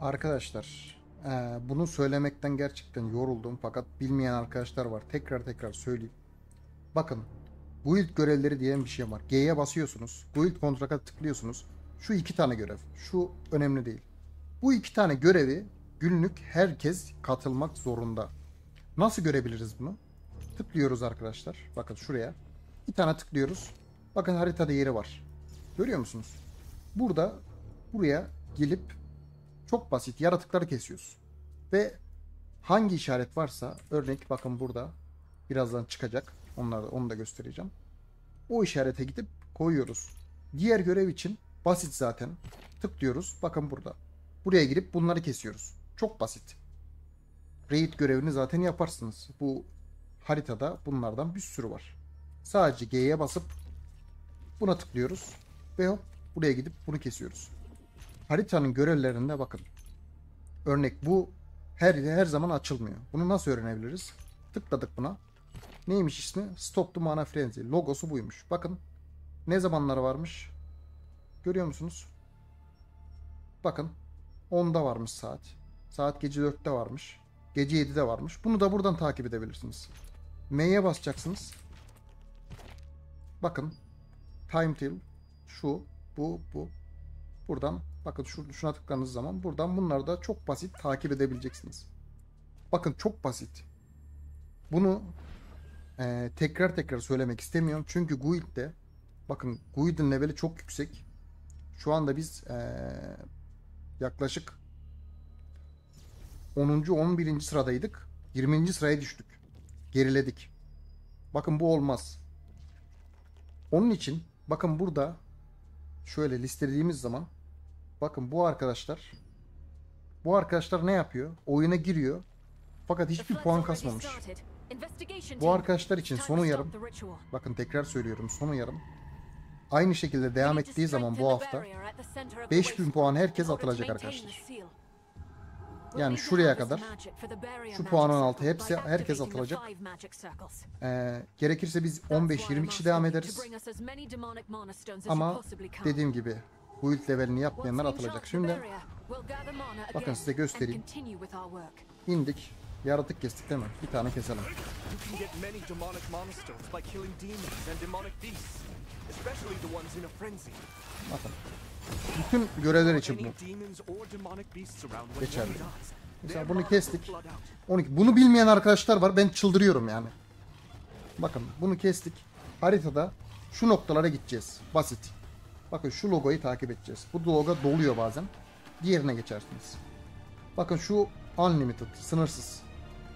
Arkadaşlar, eee, bunu söylemekten gerçekten yoruldum fakat bilmeyen arkadaşlar var. Tekrar tekrar söyleyeyim. Bakın, guild görevleri diyen bir şey var. G'ye basıyorsunuz, guild kontraka tıklıyorsunuz. Şu iki tane görev, şu önemli değil. Bu iki tane görevi günlük herkes katılmak zorunda. Nasıl görebiliriz bunu? Tıklıyoruz arkadaşlar. Bakın şuraya. Bir tane tıklıyoruz. Bakın haritada yeri var. Görüyor musunuz? Burada buraya gelip çok basit yaratıkları kesiyoruz. Ve hangi işaret varsa örnek bakın burada birazdan çıkacak. Onları onu da göstereceğim. O işarete gidip koyuyoruz. Diğer görev için basit zaten. Tıklıyoruz. Bakın burada. Buraya girip bunları kesiyoruz. Çok basit. Raid görevini zaten yaparsınız. Bu haritada bunlardan bir sürü var. Sadece G'ye basıp buna tıklıyoruz ve hop buraya gidip bunu kesiyoruz. Haritanın görevlerinde bakın. Örnek bu her her zaman açılmıyor. Bunu nasıl öğrenebiliriz? Tıkladık buna. Neymiş ismi? Stop the Mana Frenzy. Logosu buymuş. Bakın ne zamanları varmış? Görüyor musunuz? Bakın 10'da varmış saat. Saat gece 4'te varmış. Gece 7'de varmış. Bunu da buradan takip edebilirsiniz. M'ye basacaksınız. Bakın. Time till. Şu. Bu. Bu. Buradan bakın şu, şuna tıkladığınız zaman buradan bunları da çok basit takip edebileceksiniz. Bakın çok basit. Bunu e, tekrar tekrar söylemek istemiyorum. Çünkü Guild'de bakın Guild'in leveli çok yüksek. Şu anda biz e, yaklaşık 10. 11. sıradaydık. 20. sıraya düştük. Geriledik. Bakın bu olmaz. Onun için bakın burada şöyle listelediğimiz zaman bakın bu arkadaşlar bu arkadaşlar ne yapıyor? Oyuna giriyor. Fakat hiçbir puan kasmamış. Bu arkadaşlar için son uyarım. Bakın tekrar söylüyorum son uyarım. Aynı şekilde devam ettiği zaman bu hafta 5000 puan herkes atılacak arkadaşlar. Yani şuraya kadar şu puanın altı hepsi herkes atılacak. Ee, gerekirse biz 15-20 kişi devam ederiz. Ama dediğim gibi bu ilk levelini yapmayanlar atılacak. Şimdi bakın size göstereyim. indik. Yaratık kestik değil mi? Bir tane keselim. Bakın. Bütün görevler için bu. Geçerli. Mesela bunu kestik. will flood out. 12. Bunu bilmeyen arkadaşlar var. Ben çıldırıyorum yani. Bakın bunu kestik. Haritada şu noktalara gideceğiz. Basit. Bakın şu logoyu takip edeceğiz. Bu logo doluyor bazen. Diğerine geçersiniz. Bakın şu unlimited, sınırsız.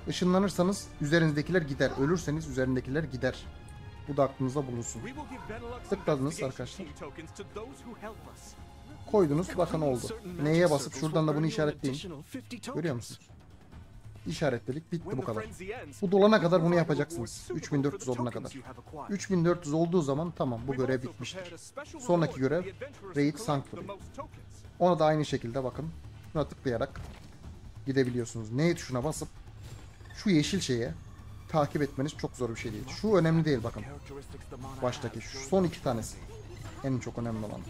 Işınlanırsanız üzerinizdekiler gider. Ölürseniz üzerindekiler gider. Bu da aklınızda bulunsun. Tıkladınız arkadaşlar. Koydunuz bakın oldu. Neye basıp şuradan da bunu işaretleyin. additional 50 tokens. Görüyor musunuz? İşaretledik. Bitti bu kadar. Bu dolana kadar bunu yapacaksınız. reward suitable 3400 for the olana kadar. you have acquired. 3400 olduğu zaman tamam bu görev bitmiştir. Sonraki görev Raid Sanctuary. Ona da aynı şekilde bakın. Şuna tıklayarak gidebiliyorsunuz. N tuşuna basıp şu yeşil şeye takip etmeniz çok zor bir şey değil. Şu önemli değil bakın. Baştaki şu son iki tanesi. En çok önemli olan.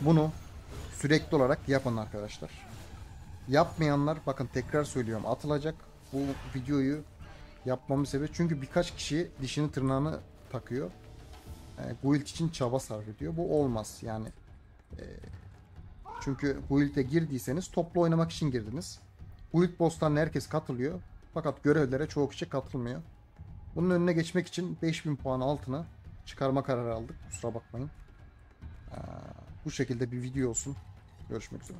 Bunu sürekli olarak yapın arkadaşlar. Yapmayanlar bakın tekrar söylüyorum atılacak. Bu videoyu yapmamın sebebi çünkü birkaç kişi dişini tırnağını takıyor. E, guild için çaba sarf ediyor. Bu olmaz yani. E, çünkü guild'e girdiyseniz toplu oynamak için girdiniz. Guild boss'tan herkes katılıyor. Fakat görevlere çoğu kişi katılmıyor. Bunun önüne geçmek için 5000 puan altına çıkarma kararı aldık. Kusura bakmayın. Ee, bu şekilde bir video olsun. Görüşmek üzere.